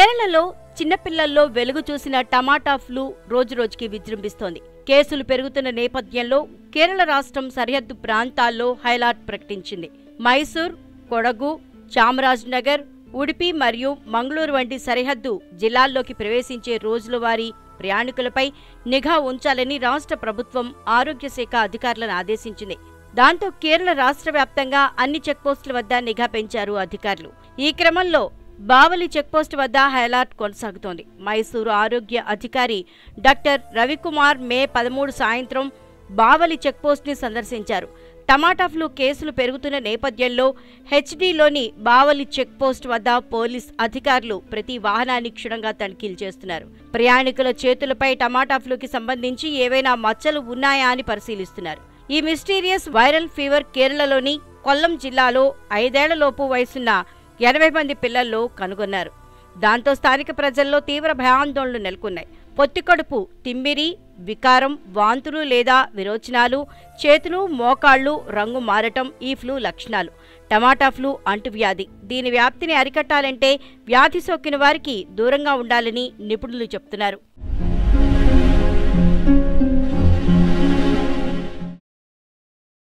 కేరళలో చిన్నపిల్లల్లో వెలుగు చూసిన టమాటా ఫ్లూ రోజురోజుకి విజృంభిస్తోంది. కేసులు పెరుగుతున్న నేపథ్యంలో కేరళ రాష్ట్రం సరిహద్దు ప్రాంతాల్లో హైలాట్ ప్రకటించింది. మైసూర్ కొడగు చామరాజ్నగర్ ఉడిపి మరియు మంగళూరు వంటి సరిహద్దు జిల్లాల్లోకి ప్రవేశించే రోజులవారీ ప్రయాణికులపై నిఘా ఉంచాలని రాష్ట్ర ప్రభుత్వం ఆరోగ్య శాఖ అధికారులను ఆదేశించింది. దాంతో కేరళ రాష్ట్ర వ్యాప్తంగా అన్ని చెక్పోస్టుల వద్ద నిఘా పెంచారు అధికారులు. ఈ క్రమంలో బావలి చెక్పోస్ట్ వద్ద హైలాట్ కొనసాగుతోంది. మైసూరు ఆరోగ్య అధికారి డాక్టర్ రవికుమార్ మే పదమూడు సాయంత్రం బావలి చెక్పోస్ట్ని సందర్శించారు. టమాటా ఫ్లూ కేసులు పెరుగుతున్న నేపథ్యంలో హెచ్డీలోని బావలి చెక్పోస్ట్ వద్ద పోలీస్ అధికారులు ప్రతి వాహనాన్ని క్షుణ్ణంగా తనిఖీలు చేస్తున్నారు. ప్రయాణికుల చేతులపై టమాటా ఫ్లూకి సంబంధించి ఏవైనా మచ్చలు ఉన్నాయా అని పరిశీలిస్తున్నారు. ఈ మిస్టీరియస్ వైరల్ ఫీవర్ కేరళలోని కొల్లం జిల్లాలో ఐదేళ్ళలోపు వయసున్న ఎనభై మంది పిల్లల్లో కనుగొన్నారు. దాంతో స్థానిక ప్రజల్లో తీవ్ర భయాందోళనలు నెలకొన్నాయి. పొత్తికడుపు తిమ్మిరి వికారం వాంతులు లేదా విరోచనాలు చేతులు మోకాళ్ళు రంగు మారటం ఈ ఫ్లూ లక్షణాలు. టమాటా ఫ్లూ అంటువ్యాధి. దీని వ్యాప్తిని అరికట్టాలంటే వ్యాధి సోకిన వారికి దూరంగా ఉండాలని నిపుణులు చెప్తున్నారు.